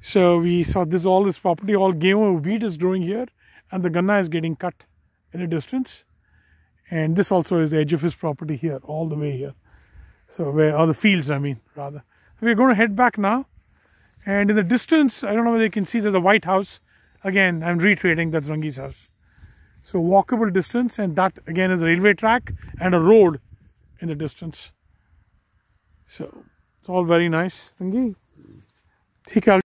So we saw this all this property, all game of wheat is growing here, and the ganna is getting cut in the distance. And this also is the edge of his property here, all the way here. So where are the fields, I mean, rather. We're going to head back now. And in the distance, I don't know whether you can see there's a White House. Again, I'm retreating that's Rangi's house. So walkable distance, and that again is a railway track and a road in the distance. So it's all very nice. Rangi. ठीक